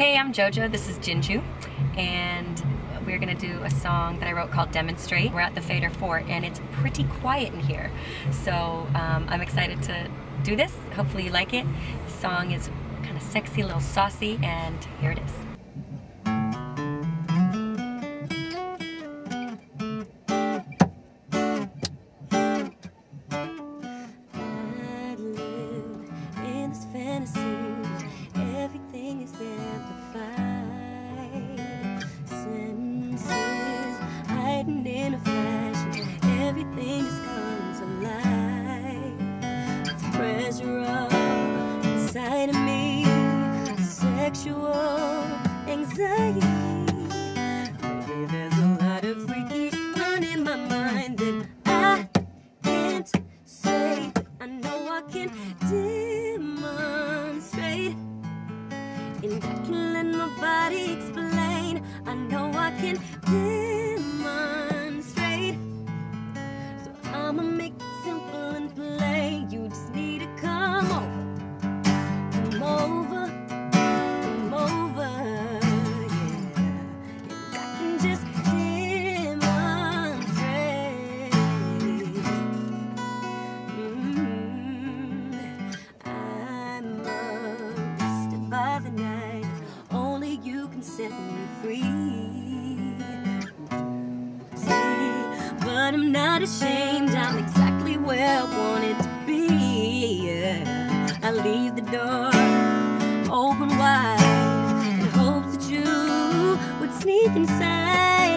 I'm JoJo, this is Jinju, and we're gonna do a song that I wrote called Demonstrate. We're at the Fader Fort and it's pretty quiet in here. So um, I'm excited to do this. Hopefully you like it. The song is kind of sexy, a little saucy, and here it is. Of me, sexual anxiety. Set me free. See, but I'm not ashamed. I'm exactly where I wanted to be. Yeah. I leave the door open wide in hopes that you would sneak inside.